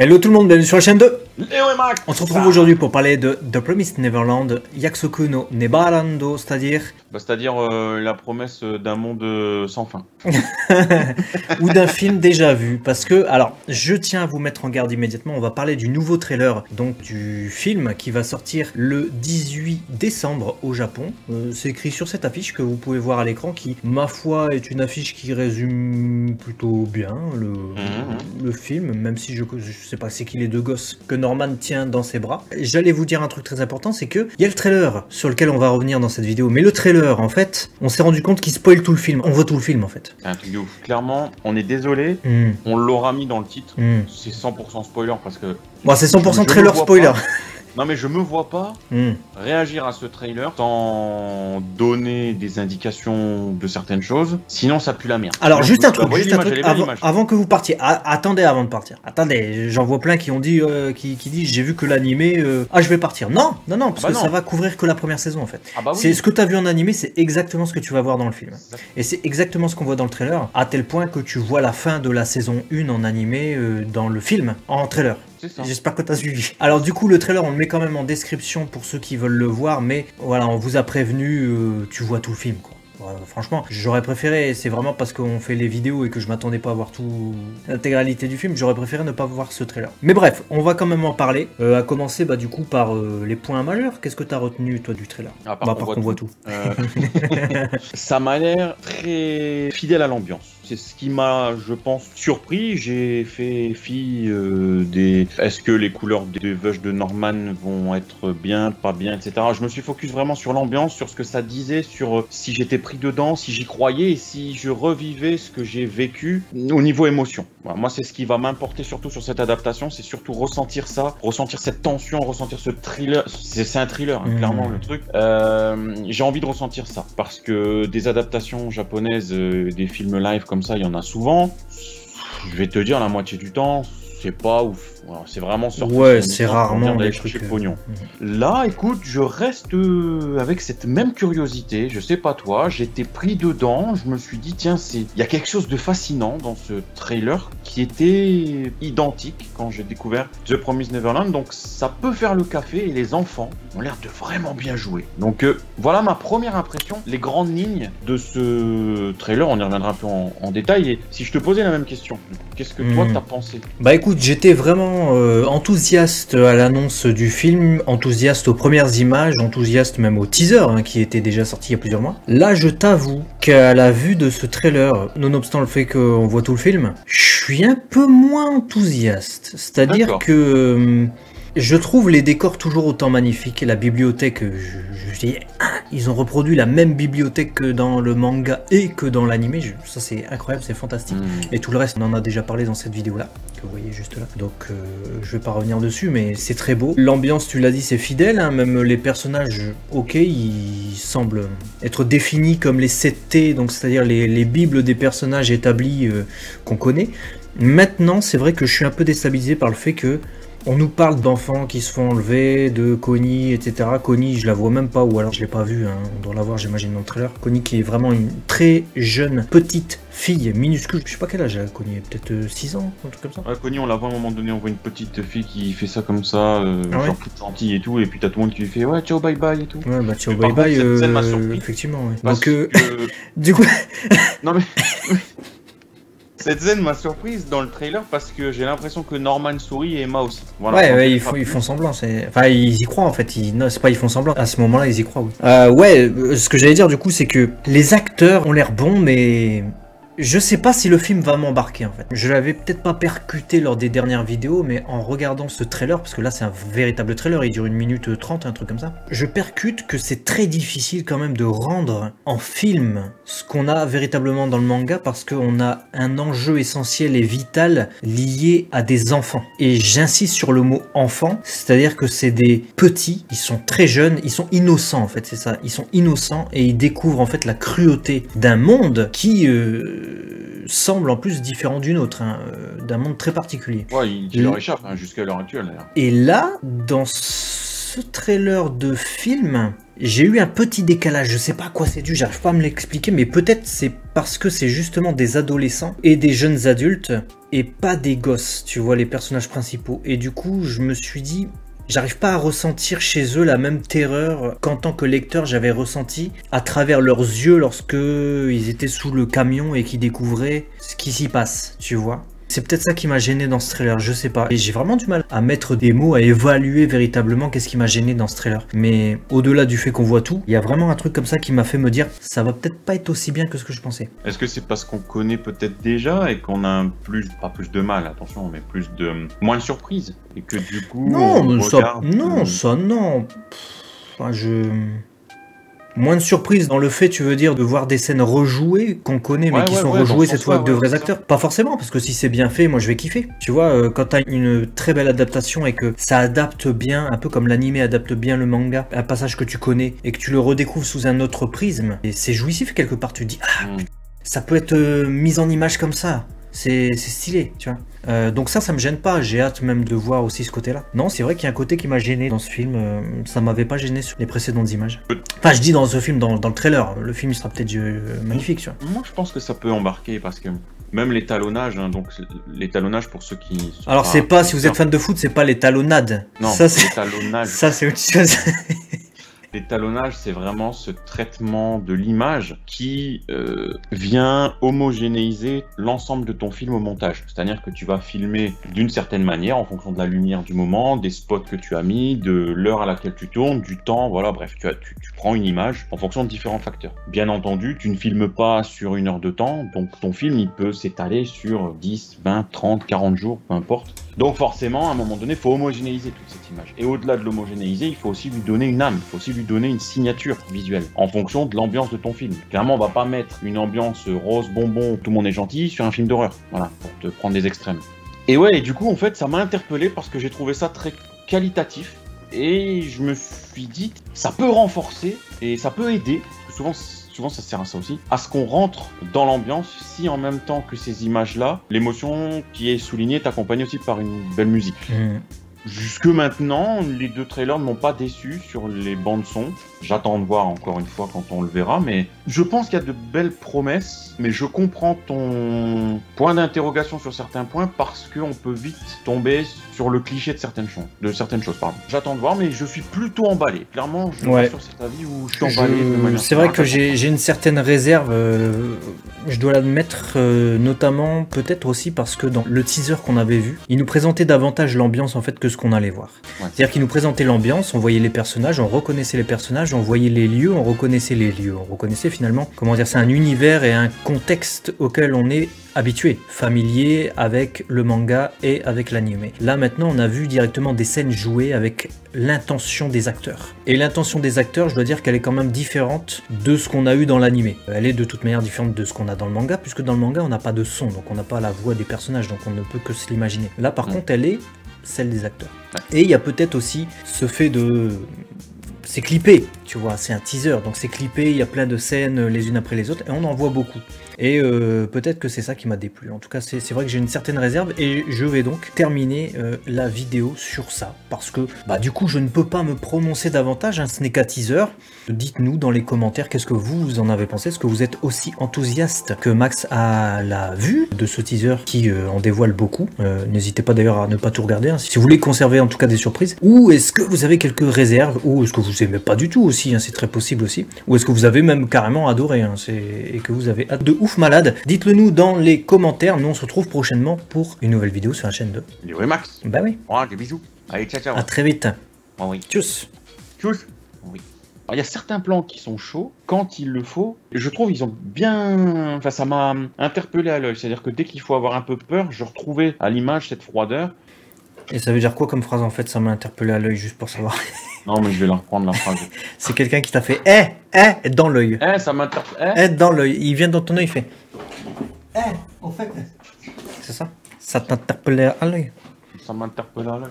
Hello tout le monde, bienvenue sur la chaîne de Léo et Mac On se retrouve aujourd'hui pour parler de The Promised Neverland, Yakusoku no Nebarando, c'est-à-dire Bah, C'est-à-dire euh, la promesse d'un monde euh, sans fin. ou d'un film déjà vu. Parce que, alors, je tiens à vous mettre en garde immédiatement. On va parler du nouveau trailer, donc du film qui va sortir le 18 décembre au Japon. Euh, c'est écrit sur cette affiche que vous pouvez voir à l'écran, qui, ma foi, est une affiche qui résume plutôt bien le, Mhm. le film, même si je, je sais pas c'est qui les deux gosses que Norman tient dans ses bras. J'allais vous dire un truc très important, c'est que il y a le trailer sur lequel on va revenir dans cette vidéo, mais le trailer, en fait, on s'est rendu compte qu'il spoil tout le film. On voit tout le film, en fait. C'est un truc de ouf. Clairement, on est désolé, Hmm, on l'aura mis dans le titre. hmm. C'est 100% spoiler parce que. Bon, c'est 100% Je- je trailer spoiler. Non mais je me vois pas Hmm. réagir à ce trailer sans donner des indications de certaines choses. Sinon ça pue la merde. Alors, Donc, juste un truc, juste un avant, que vous partiez. Ah, attendez avant de partir. Attendez, j'en vois plein qui ont dit, euh, qui, qui disent, j'ai vu que l'animé, euh, ah, je vais partir. Non, non, non, parce Ah bah que non. ça va couvrir que la première saison, en fait. Ah bah oui. C'est ce que tu as vu en animé, c'est exactement ce que tu vas voir dans le film. Et c'est exactement ce qu'on voit dans le trailer, à tel point que tu vois la fin de la saison 1 en animé euh, dans le film, en trailer. J'espère que tu as suivi. Alors du coup, le trailer, on le met quand même en description pour ceux qui veulent le voir, mais voilà, on vous a prévenu, euh, tu vois tout le film, quoi. Voilà, franchement, j'aurais préféré, c'est vraiment parce qu'on fait les vidéos et que je m'attendais pas à voir tout l'intégralité du film, j'aurais préféré ne pas voir ce trailer. Mais bref, on va quand même en parler. Euh, à commencer bah, du coup par euh, les points majeurs. Qu'est-ce que tu as retenu toi du trailer? À part Bah, qu'on par voit voit tout. tout. Euh, ça m'a l'air très fidèle à l'ambiance. C'est ce qui m'a, je pense, surpris. J'ai fait fi euh, des. Est-ce que les couleurs des vaches de Norman vont être bien, pas bien, etc. Je me suis focus vraiment sur l'ambiance, sur ce que ça disait, sur euh, si j'étais pris dedans, si j'y croyais et si je revivais ce que j'ai vécu au niveau émotion. Voilà, moi, c'est ce qui va m'importer surtout sur cette adaptation, c'est surtout ressentir ça, ressentir cette tension, ressentir ce thriller. C'est un thriller, hein, Mhm. clairement le truc. Euh, j'ai envie de ressentir ça parce que des adaptations japonaises, euh, des films live comme ça, il y en a souvent. Je vais te dire la moitié du temps, c'est pas ouf. C'est vraiment sorti Ouais, c'est rarement des trucs, le euh, pognon. Là, écoute, je reste euh, avec cette même curiosité. Je sais pas toi, j'étais pris dedans. Je me suis dit, tiens, c'est, il y a quelque chose de fascinant dans ce trailer qui était identique quand j'ai découvert The Promised Neverland. Donc, ça peut faire le café et les enfants ont l'air de vraiment bien jouer. Donc, euh, voilà ma première impression, les grandes lignes de ce trailer. On y reviendra un peu en, en détail. Et si je te posais la même question, qu'est-ce que toi Hmm. t'as pensé? Bah écoute, j'étais vraiment euh, enthousiaste à l'annonce du film, enthousiaste aux premières images, enthousiaste même au teaser hein, qui était déjà sorti il y a plusieurs mois. Là, je t'avoue qu'à la vue de ce trailer, nonobstant le fait qu'on voit tout le film, je suis un peu moins enthousiaste. C'est-à-dire que euh, je trouve les décors toujours autant magnifiques. La bibliothèque, je, je dis, ils ont reproduit la même bibliothèque que dans le manga et que dans l'animé. Ça, c'est incroyable, c'est fantastique. Hmm. Et tout le reste, on en a déjà parlé dans cette vidéo-là, que vous voyez juste là. Donc, euh, je vais pas revenir dessus, mais c'est très beau. L'ambiance, tu l'as dit, c'est fidèle. hein, Même les personnages, ok, ils semblent être définis comme les 7T, donc c'est-à-dire les, les bibles des personnages établis euh, qu'on connaît. Maintenant, c'est vrai que je suis un peu déstabilisé par le fait que on nous parle d'enfants qui se font enlever, de Connie, etc. Connie, je la vois même pas, ou alors je l'ai pas vue, hein, on doit la voir, j'imagine, dans le trailer. Connie qui est vraiment une très jeune, petite fille, minuscule. Je sais pas quel âge elle a, Connie, peut-être euh, 6 ans, un truc comme ça. Ouais, Connie, on la voit à un moment donné, on voit une petite fille qui fait ça comme ça, euh, Ah ouais genre toute gentille et tout, et puis t'as tout le monde qui lui fait ouais, ciao, bye bye et tout. Ouais, bah ciao, Mais bye bye, contre, euh, effectivement, ouais. Parce Donc, euh, que- du coup, Non mais. Cette scène m'a surprise dans le trailer parce que j'ai l'impression que Norman sourit et Emma aussi. Voilà, ouais, ouais, ils, font, ils font semblant. c'est- Enfin, ils y croient en fait. Ils... Non, c'est pas ils font semblant. À ce moment-là, ils y croient, oui. Euh, ouais, euh, ce que j'allais dire du coup, c'est que les acteurs ont l'air bons, mais. Je sais pas si le film va m'embarquer en fait. Je l'avais peut-être pas percuté lors des dernières vidéos, mais en regardant ce trailer, parce que là c'est un véritable trailer, il dure une minute trente, un truc comme ça, je percute que c'est très difficile quand même de rendre en film ce qu'on a véritablement dans le manga, parce qu'on a un enjeu essentiel et vital lié à des enfants. Et j'insiste sur le mot enfant, c'est-à-dire que c'est des petits, ils sont très jeunes, ils sont innocents en fait, c'est ça, ils sont innocents et ils découvrent en fait la cruauté d'un monde qui euh, semble en plus différent d'une autre, hein, euh, d'un monde très particulier. Ouais, il, il leur échappe hein, jusqu'à l'heure actuelle. Et là, dans ce trailer de film, j'ai eu un petit décalage. Je sais pas à quoi c'est dû, j'arrive pas à me l'expliquer, mais peut-être c'est parce que c'est justement des adolescents et des jeunes adultes et pas des gosses, tu vois, les personnages principaux. Et du coup, je me suis dit, J'arrive pas à ressentir chez eux la même terreur qu'en tant que lecteur j'avais ressenti à travers leurs yeux lorsque ils étaient sous le camion et qu'ils découvraient ce qui s'y passe, tu vois. C'est peut-être ça qui m'a gêné dans ce trailer, je sais pas. Et j'ai vraiment du mal à mettre des mots, à évaluer véritablement qu'est-ce qui m'a gêné dans ce trailer. Mais au-delà du fait qu'on voit tout, il y a vraiment un truc comme ça qui m'a fait me dire ça va peut-être pas être aussi bien que ce que je pensais. Est-ce que c'est parce qu'on connaît peut-être déjà et qu'on a plus, pas plus de mal, attention, mais plus de moins de surprises et que du coup non, ça, non, ça non. Je Moins de surprise dans le fait, tu veux dire, de voir des scènes rejouées qu'on connaît, mais qui sont rejouées cette fois avec de vrais acteurs? Pas forcément, parce que si c'est bien fait, moi je vais kiffer. Tu vois, euh, quand t'as une très belle adaptation et que ça adapte bien, un peu comme l'animé adapte bien le manga, un passage que tu connais et que tu le redécouvres sous un autre prisme, et c'est jouissif quelque part. Tu dis, ah, mm. ça peut être euh, mis en image comme ça c'est stylé, tu vois. Euh, donc ça, ça me gêne pas. J'ai hâte même de voir aussi ce côté-là. Non, c'est vrai qu'il y a un côté qui m'a gêné dans ce film. Euh, ça m'avait pas gêné sur les précédentes images. Enfin, je dis dans ce film, dans, le trailer. Le film il sera peut-être euh, magnifique, tu vois. Moi, je pense que ça peut embarquer parce que même l'étalonnage, hein, donc l'étalonnage pour ceux qui. Alors c'est pas, si vous êtes fan de foot, c'est pas l'étalonnade. Non, ça c'est l'étalonnage. ça c'est autre chose. L'étalonnage, c'est vraiment ce traitement de l'image qui euh, vient homogénéiser l'ensemble de ton film au montage. C'est-à-dire que tu vas filmer d'une certaine manière en fonction de la lumière du moment, des spots que tu as mis, de l'heure à laquelle tu tournes, du temps, voilà, bref, tu, tu prends une image en fonction de différents facteurs. Bien entendu, tu ne filmes pas sur une heure de temps, donc ton film, il peut s'étaler sur 10, 20, 30, 40 jours, peu importe. Donc forcément, à un moment donné, il faut homogénéiser toute cette image. Et au-delà de l'homogénéiser, il faut aussi lui donner une âme, il faut aussi lui donner une signature visuelle en fonction de l'ambiance de ton film. Clairement, on va pas mettre une ambiance rose bonbon, tout le monde est gentil sur un film d'horreur. Voilà, pour te prendre des extrêmes. Et ouais, et du coup, en fait, ça m'a interpellé parce que j'ai trouvé ça très qualitatif. Et je me suis dit, ça peut renforcer et ça peut aider. souvent, souvent ça sert à ça aussi, à ce qu'on rentre dans l'ambiance si en même temps que ces images-là, l'émotion qui est soulignée est accompagnée aussi par une belle musique. Mmh. Jusque maintenant, les deux trailers ne m'ont pas déçu sur les bandes son. J'attends de voir encore une fois quand on le verra, mais je pense qu'il y a de belles promesses, mais je comprends ton point d'interrogation sur certains points parce qu'on peut vite tomber sur le cliché de certaines choses. De certaines choses pardon. J'attends de voir, mais je suis plutôt emballé. Clairement, je suis sur cet avis où je suis emballé. C'est vrai que j'ai une certaine réserve, euh, je dois l'admettre, euh, notamment peut-être aussi parce que dans le teaser qu'on avait vu, il nous présentait davantage l'ambiance en fait que ce qu'on allait voir. C'est-à-dire qu'il nous présentait l'ambiance, on voyait les personnages, on reconnaissait les personnages, on voyait les lieux, on reconnaissait les lieux, on reconnaissait finalement, comment dire, c'est un univers et un contexte auquel on est habitué, familier avec le manga et avec l'anime. Là maintenant, on a vu directement des scènes jouées avec l'intention des acteurs. Et l'intention des acteurs, je dois dire qu'elle est quand même différente de ce qu'on a eu dans l'anime. Elle est de toute manière différente de ce qu'on a dans le manga, puisque dans le manga, on n'a pas de son, donc on n'a pas la voix des personnages, donc on ne peut que se l'imaginer. Là, par contre, elle est celle des acteurs. Et il y a peut-être aussi ce fait de c'est clippé, tu vois, c'est un teaser, donc c'est clippé, il y a plein de scènes les unes après les autres, et on en voit beaucoup. Et euh, peut-être que c'est ça qui m'a déplu. En tout cas, c'est vrai que j'ai une certaine réserve et je vais donc terminer euh, la vidéo sur ça. Parce que bah, du coup, je ne peux pas me prononcer davantage. Hein, ce n'est qu'un teaser. Dites-nous dans les commentaires qu'est-ce que vous en avez pensé. Est-ce que vous êtes aussi enthousiaste que Max à la vue de ce teaser qui euh, en dévoile beaucoup? N'hésitez pas d'ailleurs à ne pas tout regarder. Hein, si vous voulez conserver en tout cas des surprises. Ou est-ce que vous avez quelques réserves Ou est-ce que vous aimez pas du tout aussi? Hein, C'est très possible aussi. Ou est-ce que vous avez même carrément adoré et que vous avez hâte de ouf malade Dites-le nous dans les commentaires. Nous, on se retrouve prochainement pour une nouvelle vidéo sur la chaîne de... Oui, Max. Bah oui. des bisous. Allez, ciao, ciao. À très vite. Oh, oui. Tchuss. Tchuss. Oui. il y a certains plans qui sont chauds quand il le faut. Je trouve ils ont bien. Enfin, ça m'a interpellé à l'œil. C'est-à-dire que dès qu'il faut avoir un peu peur, je retrouvais à l'image cette froideur. Et ça veut dire quoi comme phrase en fait Ça m'a interpellé à l'œil juste pour savoir? Non, mais je vais la reprendre la phrase. c'est quelqu'un qui t'a fait Eh, eh, dans l'œil. Eh, ça m'interpelle. Eh, dans l'œil. Il vient dans ton œil, il fait Eh, en fait. C'est ça? Ça t'interpellait à l'œil Ça m'interpelle à l'œil.